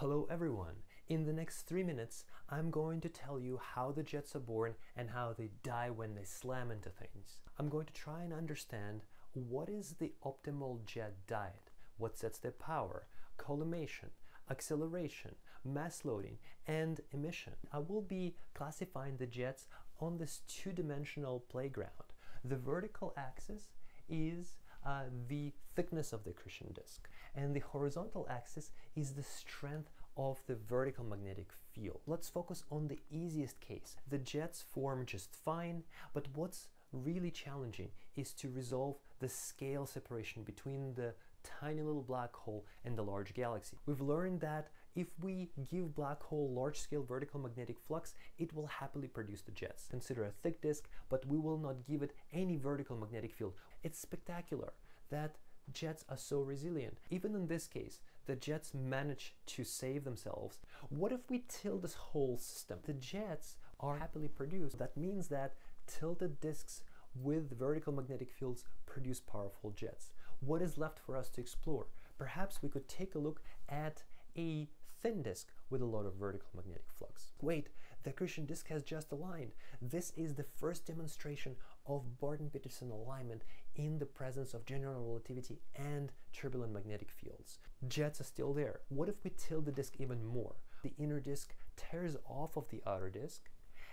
Hello everyone! In the next three minutes, I'm going to tell you how the jets are born and how they die when they slam into things. I'm going to try and understand what is the optimal jet diet, what sets their power, collimation, acceleration, mass loading, and emission. I will be classifying the jets on this two-dimensional playground. The vertical axis is uh, the thickness of the accretion disk. And the horizontal axis is the strength of the vertical magnetic field. Let's focus on the easiest case. The jets form just fine, but what's really challenging is to resolve the scale separation between the tiny little black hole and the large galaxy. We've learned that if we give black hole large-scale vertical magnetic flux, it will happily produce the jets. Consider a thick disk, but we will not give it any vertical magnetic field. It's spectacular that jets are so resilient. Even in this case, the jets manage to save themselves. What if we tilt this whole system? The jets are happily produced. That means that tilted disks with vertical magnetic fields produce powerful jets. What is left for us to explore? Perhaps we could take a look at a thin disk with a lot of vertical magnetic flux. Wait, the accretion disk has just aligned. This is the first demonstration of Bardeen-Petterson alignment in the presence of general relativity and turbulent magnetic fields. Jets are still there. What if we tilt the disk even more? The inner disk tears off of the outer disk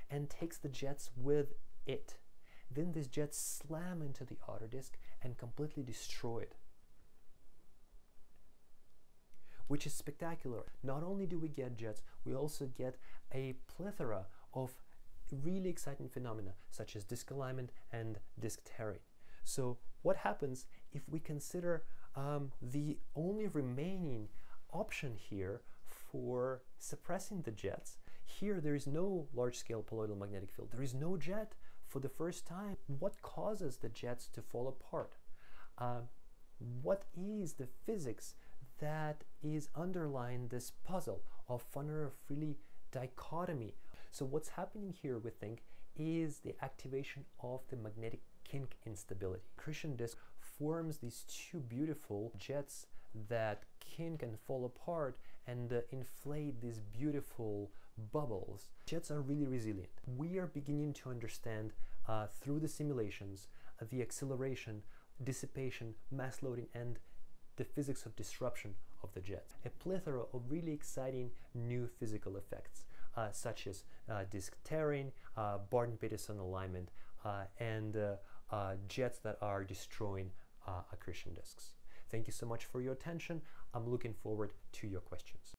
and takes the jets with it then these jets slam into the outer disk and completely destroy it. Which is spectacular. Not only do we get jets, we also get a plethora of really exciting phenomena such as disk alignment and disk tearing. So what happens if we consider um, the only remaining option here for suppressing the jets. Here there is no large-scale poloidal magnetic field. There is no jet for the first time. What causes the jets to fall apart? Uh, what is the physics that is underlying this puzzle of Fanaroff-Riley dichotomy? So what's happening here, we think, is the activation of the magnetic kink instability. Accretion disk forms these two beautiful jets that kink and fall apart and uh, inflate these beautiful bubbles. Jets are really resilient. We are beginning to understand uh, through the simulations uh, the acceleration, dissipation, mass loading, and the physics of disruption of the jets. A plethora of really exciting new physical effects, uh, such as uh, disk tearing, uh, Bardeen-Petterson alignment, and jets that are destroying accretion disks. Thank you so much for your attention. I'm looking forward to your questions.